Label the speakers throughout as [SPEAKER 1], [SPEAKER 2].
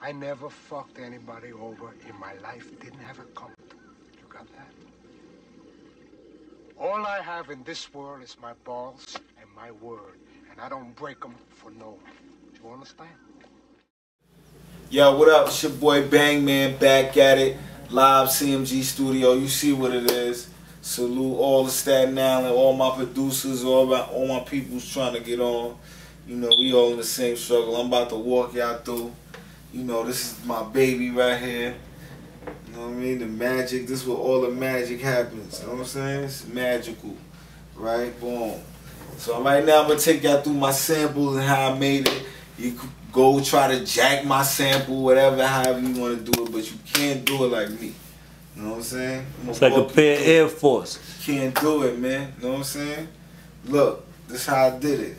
[SPEAKER 1] I never fucked anybody over in my life. Didn't have a count. You got that? All I have in this world is my balls and my word. And I don't break them for no one. You understand?
[SPEAKER 2] Yo, what up? It's your boy Bang Man back at it. Live CMG studio. You see what it is. Salute all the Staten Island, all my producers, all my all my people's trying to get on. You know, we all in the same struggle. I'm about to walk y'all through. You know, this is my baby right here. You know what I mean? The magic. This is where all the magic happens. You know what I'm saying? It's magical. Right? Boom. So right now I'm gonna take y'all through my samples and how I made it. You could go try to jack my sample, whatever, however you want to do it, but you can't do it like me. You know what I'm saying? I'm
[SPEAKER 3] It's like a pair of. Air Force.
[SPEAKER 2] Can't do it, man. You know what I'm saying? Look, this is how I did it.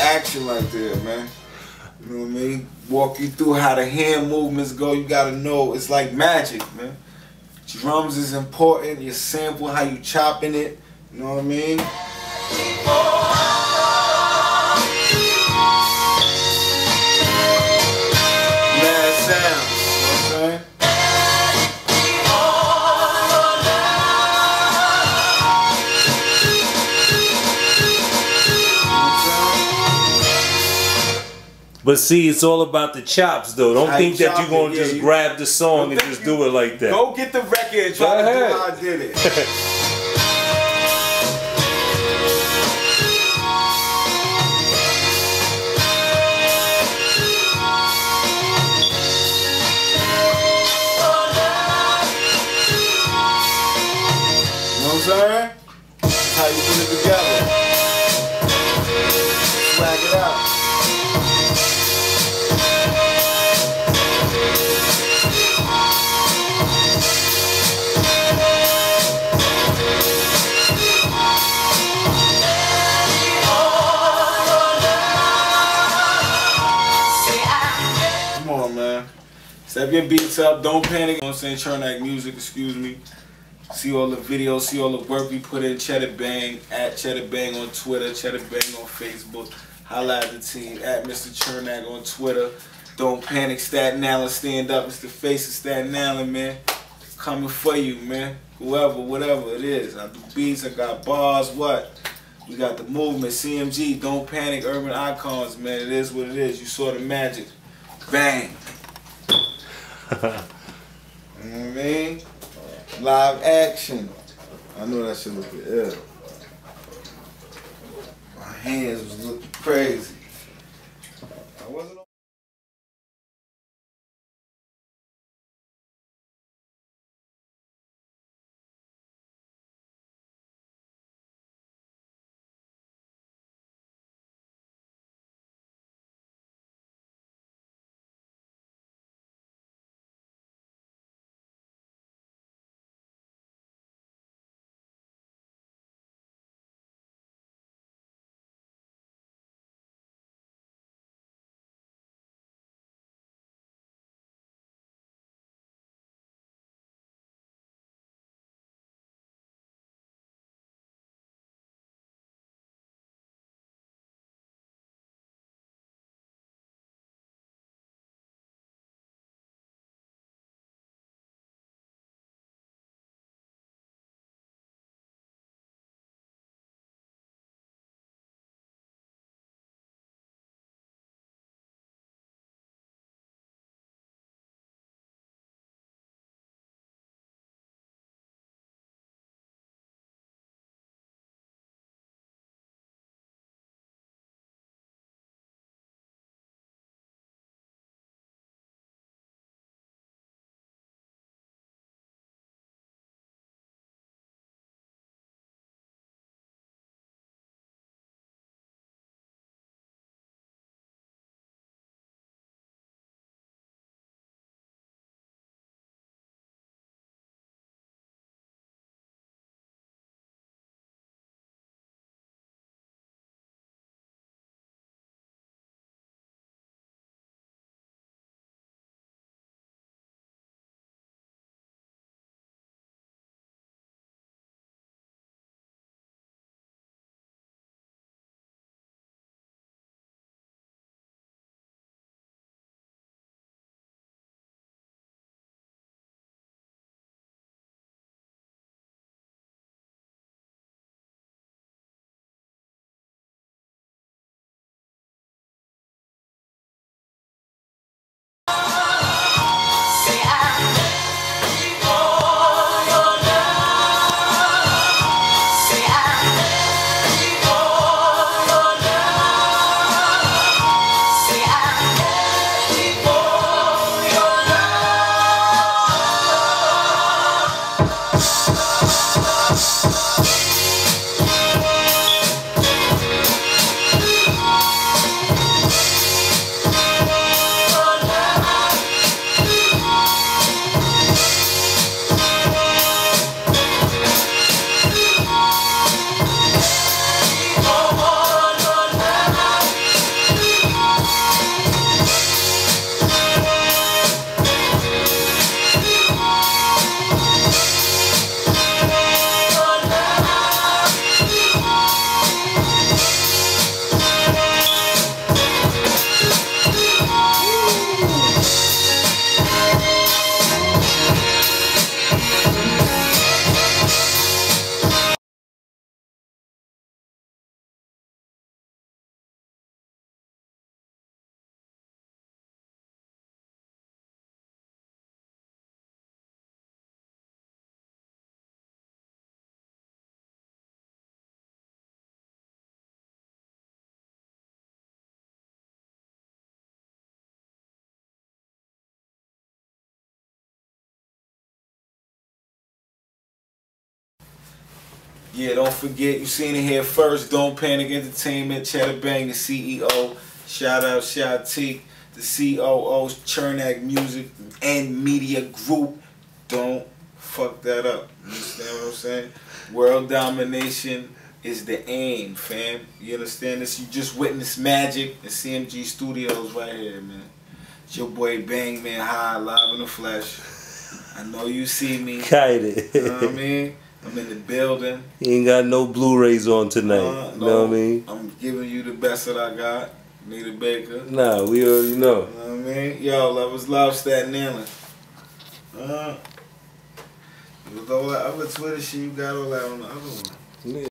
[SPEAKER 2] Action right there, man. You know what I mean? Walk you through how the hand movements go. You gotta know it's like magic, man. Drums is important. Your sample, how you chopping it. You know what I mean?
[SPEAKER 3] But see, it's all about the chops, though. Don't
[SPEAKER 2] How
[SPEAKER 3] think that you're gonna
[SPEAKER 2] it,
[SPEAKER 3] just
[SPEAKER 2] you-
[SPEAKER 3] grab the song and just do it like that.
[SPEAKER 2] Go get the record and try to do how I did it. on, man. Step your beats up. Don't panic. I'm saying? Chernak Music, excuse me. See all the videos, see all the work we put in. Chedda Bang, at Chedda Bang on Twitter, Chedda Bang on Facebook. Holla at the team, at Mr. Chernak on Twitter. Don't panic, Staten Island, stand up. It's the face of Staten Island, man. Coming for you, man. Whoever, whatever it is. I do beats, I got bars, what? We got the movement, CMG, Don't Panic, Urban Icons, man. It is what it is. You saw the magic. Bang. you know what I mean? Live action. I know that shit looking ill. My hands was looking crazy. Yeah, don't forget, you seen it here first. Don't Panic Entertainment, Chedda Bang, the CEO. Shout out Shot T, the COO, Chernak Music and Media Group. Don't fuck that up. You understand what I'm saying? World domination is the aim, fam. You understand this? You just witnessed magic in CMG Studios right here, man. It's your boy Bang Man High, live in the flesh. I know you see me.
[SPEAKER 3] Kite
[SPEAKER 2] You know what I mean? I'm in the building.
[SPEAKER 3] he ain't got no Blu-rays on tonight.
[SPEAKER 2] Uh,
[SPEAKER 3] You know what I mean?
[SPEAKER 2] I'm giving you the best that I got. Nita Baker.
[SPEAKER 3] Nah, we already know.
[SPEAKER 2] You know what I mean? Yo, love is love, Staten Island. Uh, with all that other Twitter shit, you got all that on the other one.